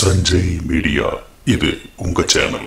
Sanjay media. இது உங்க channel.